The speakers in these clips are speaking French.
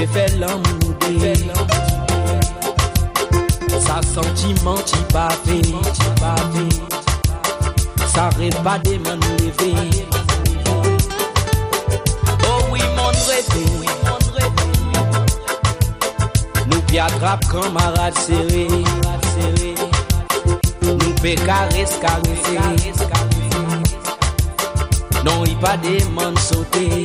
te fait l'emmouder. Sa sentiment t'y bavé, sa rêve pas des mains levées. Oh oui, mon rêve, nous bien attrape camarade serré, nous fait caresse. Non, il pas des mains sauter.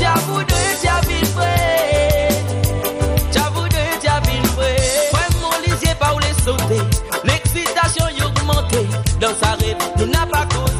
L'excitation y augmenté Dans sa rêve nous n'a pas causé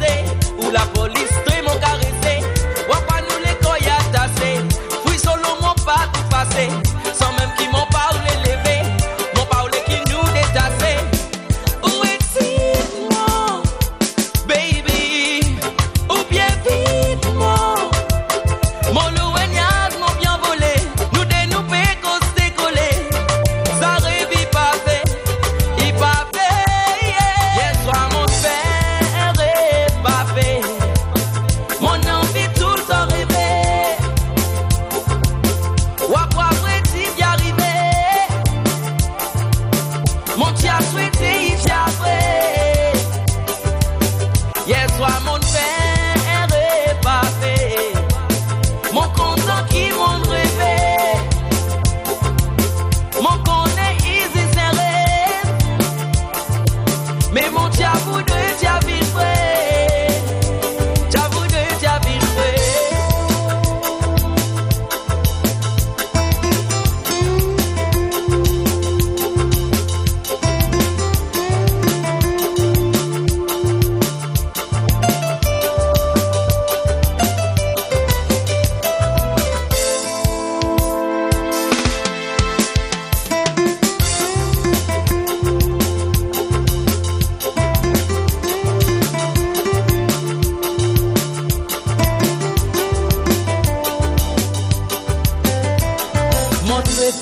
Mon rêve,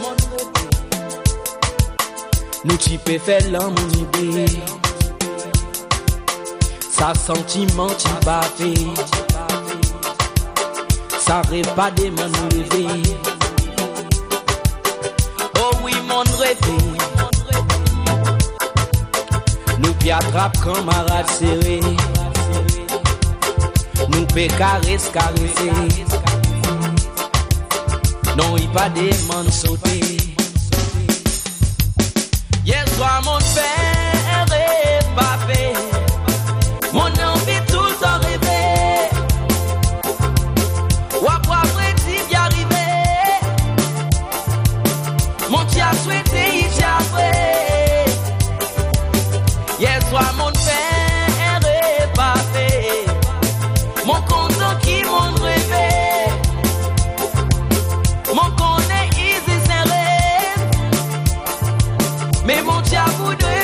mon rêve Nous t'y peux faire l'amour idée. Sa sentiment t'y pas fait Ça rêve pas de man lever Oh oui mon rêve Nous pi attrape camarade serré. Nous pe caresse caresser non, il pas des man sauter. Hier soir, mon père Mais mon diable voudrait.